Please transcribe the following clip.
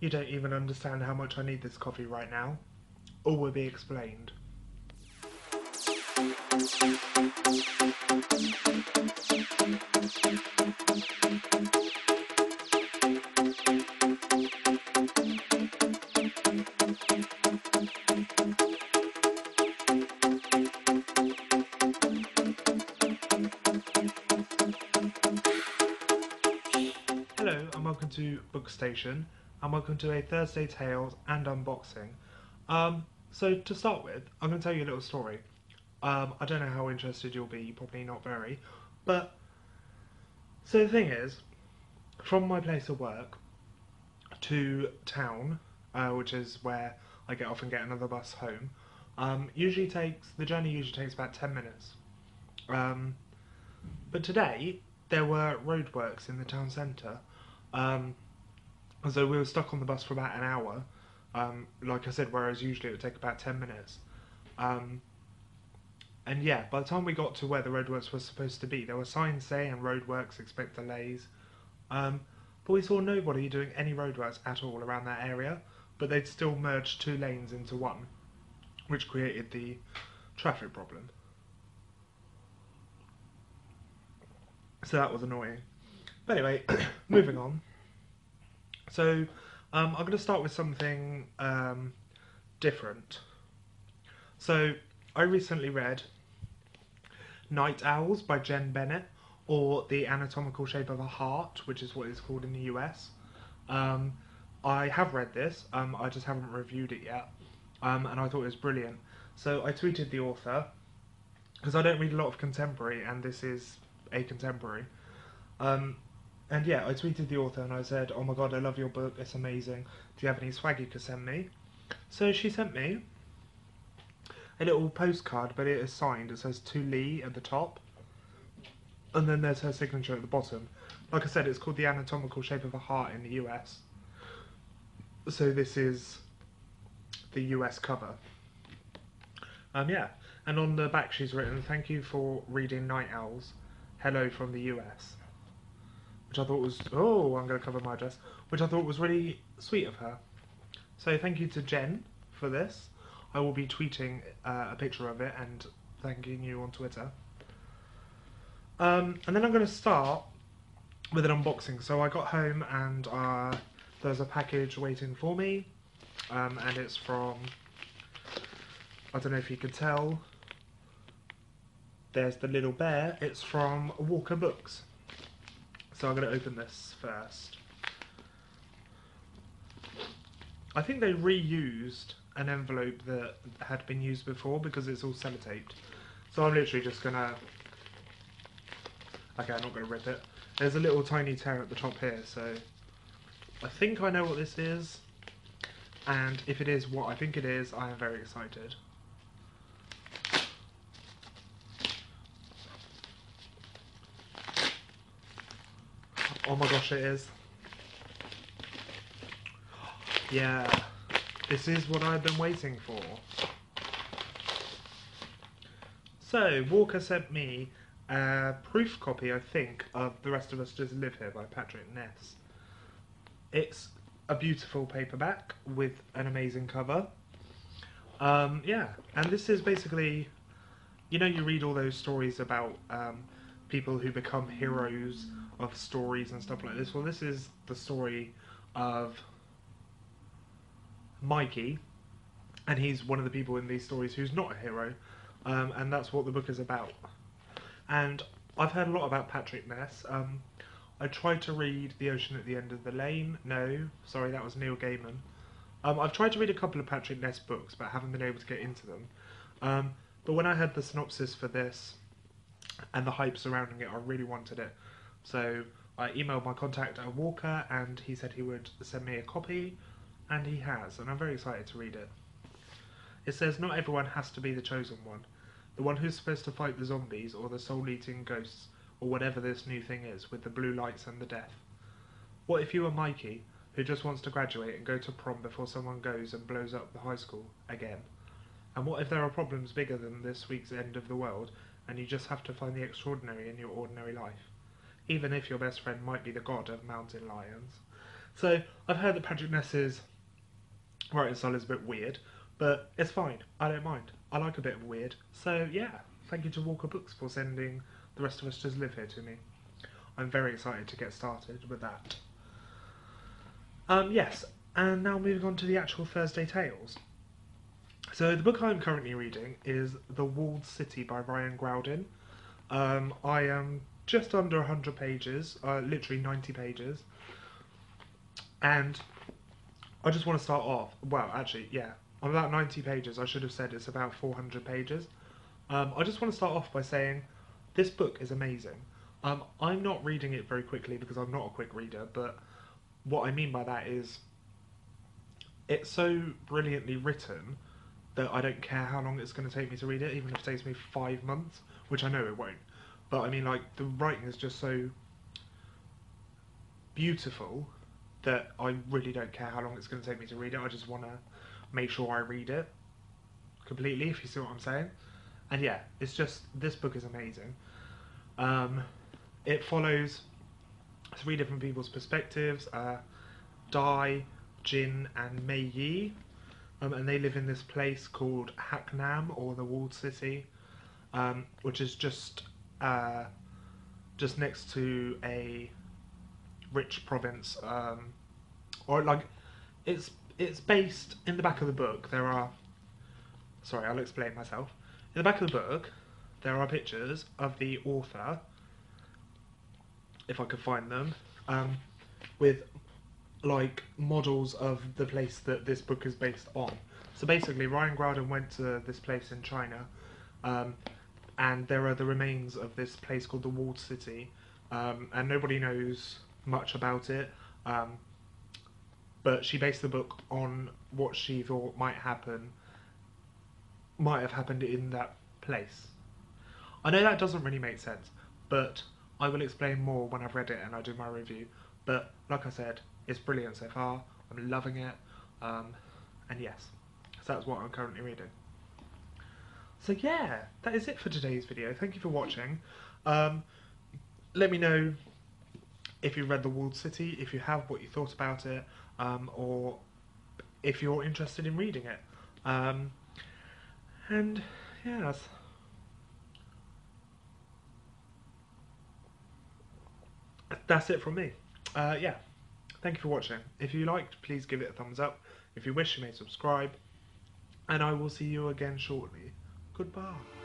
You don't even understand how much I need this coffee right now. All will be explained. Hello and welcome to Bookstation and welcome to a Thursday Tales and unboxing. Um, so to start with, I'm going to tell you a little story. Um, I don't know how interested you'll be, probably not very, but so the thing is, from my place of work to town, uh, which is where I get off and get another bus home, um, usually takes the journey usually takes about ten minutes. Um, but today there were roadworks in the town centre, um, so we were stuck on the bus for about an hour. Um, like I said, whereas usually it would take about ten minutes. Um, and yeah, by the time we got to where the roadworks were supposed to be, there were signs saying roadworks expect delays. Um, but we saw nobody doing any roadworks at all around that area, but they'd still merged two lanes into one, which created the traffic problem. So that was annoying. But anyway, moving on. So um, I'm going to start with something um, different. So I recently read Night Owls by Jenn Bennett, or The Anatomical Shape of a Heart, which is what it's called in the US. Um, I have read this, um, I just haven't reviewed it yet, um, and I thought it was brilliant. So I tweeted the author, because I don't read a lot of contemporary, and this is a contemporary. Um, and yeah, I tweeted the author and I said, "Oh my god, I love your book. It's amazing. Do you have any swag you could send me?" So she sent me a little postcard, but it is signed. It says to Lee at the top, and then there's her signature at the bottom. Like I said, it's called the anatomical shape of a heart in the US. So this is the US cover. Um, yeah, and on the back she's written, "Thank you for reading Night Owls. Hello from the US." Which I thought was oh I'm going to cover my address, which I thought was really sweet of her. So thank you to Jenn for this. I will be tweeting uh, a picture of it and thanking you on Twitter. Um, and then I'm going to start with an unboxing. So I got home and uh, there's a package waiting for me, um, and it's from I don't know if you could tell. There's the little bear. It's from Walker Books. So I'm going to open this first. I think they reused an envelope that had been used before because it's all sellotaped. So I'm literally just going to... Okay, I'm not going to rip it. There's a little tiny tear at the top here, so... I think I know what this is. And if it is what I think it is, I am very excited. Oh my gosh, it is. Yeah, this is what I've been waiting for. So, Walker sent me a proof copy, I think, of The Rest of Us Just Live Here by Patrick Ness. It's a beautiful paperback with an amazing cover. Um, yeah, and this is basically, you know, you read all those stories about um, people who become heroes of stories and stuff like this. Well, this is the story of Mikey, and he's one of the people in these stories who's not a hero, um, and that's what the book is about. And I've heard a lot about Patrick Ness. Um, I tried to read The Ocean at the End of the Lane. No, sorry, that was Neil Gaiman. Um, I've tried to read a couple of Patrick Ness books, but haven't been able to get into them. Um, but when I heard the synopsis for this and the hype surrounding it, I really wanted it. So I emailed my contact at Walker and he said he would send me a copy, and he has, and I'm very excited to read it. It says not everyone has to be the chosen one, the one who's supposed to fight the zombies or the soul eating ghosts or whatever this new thing is with the blue lights and the death. What if you were Mikey, who just wants to graduate and go to prom before someone goes and blows up the high school again? And what if there are problems bigger than this week's end of the world and you just have to find the extraordinary in your ordinary life? even if your best friend might be the god of mountain lions. So I've heard that Patrick Ness's writing style is a bit weird, but it's fine. I don't mind. I like a bit of weird. So yeah, thank you to Walker Books for sending The Rest of Us Just Live Here to me. I'm very excited to get started with that. Um, yes, and now moving on to the actual Thursday Tales. So the book I'm currently reading is The Walled City by Ryan Graudin. Um, I am just under 100 pages, uh, literally 90 pages, and I just want to start off. Well, actually, yeah, I'm about 90 pages. I should have said it's about 400 pages. Um, I just want to start off by saying this book is amazing. Um, I'm not reading it very quickly because I'm not a quick reader, but what I mean by that is it's so brilliantly written that I don't care how long it's going to take me to read it, even if it takes me five months, which I know it won't. But I mean, like, the writing is just so beautiful that I really don't care how long it's going to take me to read it. I just want to make sure I read it completely, if you see what I'm saying. And yeah, it's just, this book is amazing. Um, it follows three different people's perspectives uh, Dai, Jin, and Mei Yee. Um, and they live in this place called Hak Nam, or the Walled City, um, which is just uh, just next to a rich province, um, or like it's it's based in the back of the book. There are sorry, I'll explain myself. In the back of the book, there are pictures of the author, if I could find them, um, with like models of the place that this book is based on. So basically, Ryan Graudin went to this place in China, um, and there are the remains of this place called the Walled City, um, and nobody knows much about it. Um, but she based the book on what she thought might happen, might have happened in that place. I know that doesn't really make sense, but I will explain more when I've read it and I do my review. But like I said, it's brilliant so far. I'm loving it, um, and yes, so that's what I'm currently reading. So yeah, that is it for today's video. Thank you for watching. Um, let me know if you read The Walled City, if you have, what you thought about it, um, or if you're interested in reading it. Um, and yes. That's it from me. Uh, yeah, thank you for watching. If you liked, please give it a thumbs up. If you wish, you may subscribe. And I will see you again shortly. Goodbye.